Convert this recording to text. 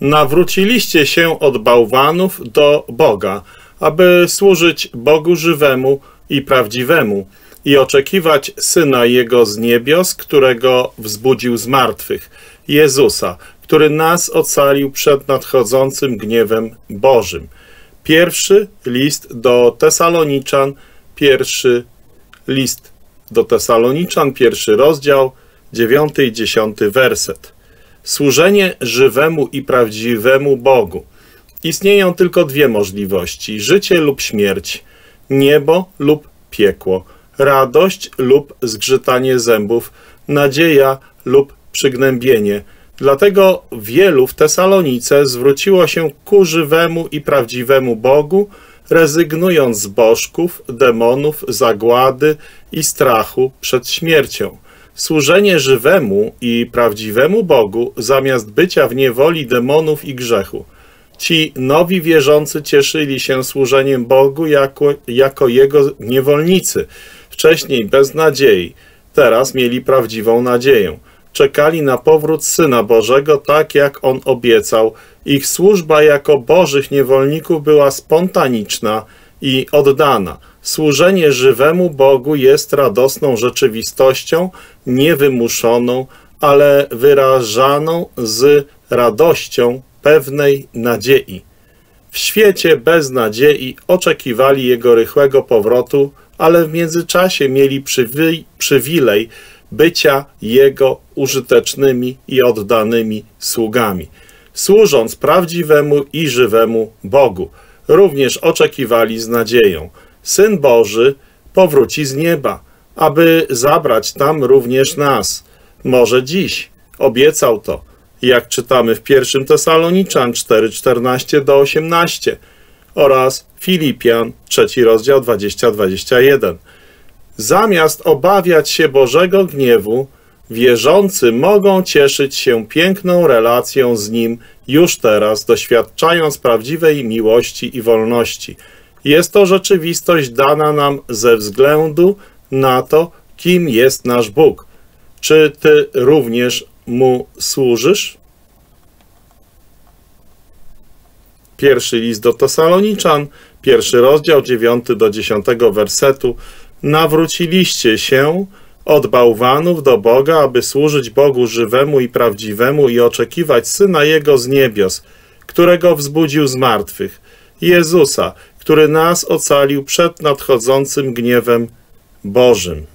Nawróciliście się od bałwanów do Boga, aby służyć Bogu żywemu i prawdziwemu i oczekiwać Syna Jego z niebios, którego wzbudził z martwych, Jezusa, który nas ocalił przed nadchodzącym gniewem Bożym. Pierwszy list do Tesaloniczan, pierwszy list do Tesaloniczan, pierwszy rozdział, dziewiąty i dziesiąty werset. Służenie żywemu i prawdziwemu Bogu. Istnieją tylko dwie możliwości: życie lub śmierć, niebo lub piekło, radość lub zgrzytanie zębów, nadzieja lub przygnębienie. Dlatego wielu w Tesalonice zwróciło się ku żywemu i prawdziwemu Bogu, rezygnując z bożków, demonów, zagłady i strachu przed śmiercią. Służenie żywemu i prawdziwemu Bogu zamiast bycia w niewoli demonów i grzechu. Ci nowi wierzący cieszyli się służeniem Bogu jako, jako Jego niewolnicy. Wcześniej bez nadziei, teraz mieli prawdziwą nadzieję. Czekali na powrót Syna Bożego tak, jak On obiecał. Ich służba jako Bożych niewolników była spontaniczna i oddana. Służenie żywemu Bogu jest radosną rzeczywistością, niewymuszoną, ale wyrażaną z radością pewnej nadziei. W świecie bez nadziei oczekiwali Jego rychłego powrotu, ale w międzyczasie mieli przywi przywilej bycia Jego użytecznymi i oddanymi sługami, służąc prawdziwemu i żywemu Bogu. Również oczekiwali z nadzieją. Syn Boży powróci z nieba, aby zabrać tam również nas. Może dziś. Obiecał to, jak czytamy w 1 Tesaloniczan 4:14 do 18 oraz Filipian 3 rozdział 20-21. Zamiast obawiać się Bożego gniewu, wierzący mogą cieszyć się piękną relacją z Nim już teraz, doświadczając prawdziwej miłości i wolności. Jest to rzeczywistość dana nam ze względu na to, kim jest nasz Bóg. Czy Ty również Mu służysz? Pierwszy list do Tesaloniczan, pierwszy rozdział, 9 do 10 wersetu. Nawróciliście się od bałwanów do Boga, aby służyć Bogu żywemu i prawdziwemu i oczekiwać Syna Jego z niebios, którego wzbudził z martwych, Jezusa, który nas ocalił przed nadchodzącym gniewem Bożym.